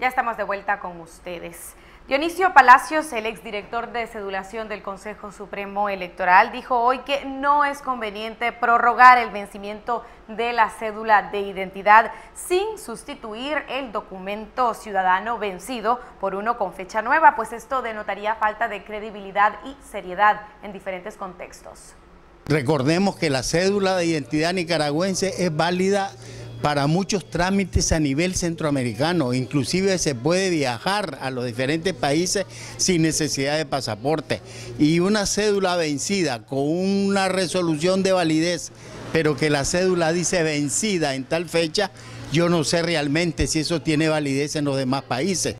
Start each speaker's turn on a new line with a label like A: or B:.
A: Ya estamos de vuelta con ustedes. Dionisio Palacios, el exdirector de cedulación del Consejo Supremo Electoral, dijo hoy que no es conveniente prorrogar el vencimiento de la cédula de identidad sin sustituir el documento ciudadano vencido por uno con fecha nueva, pues esto denotaría falta de credibilidad y seriedad en diferentes contextos.
B: Recordemos que la cédula de identidad nicaragüense es válida para muchos trámites a nivel centroamericano, inclusive se puede viajar a los diferentes países sin necesidad de pasaporte. Y una cédula vencida con una resolución de validez, pero que la cédula dice vencida en tal fecha, yo no sé realmente si eso tiene validez en los demás países.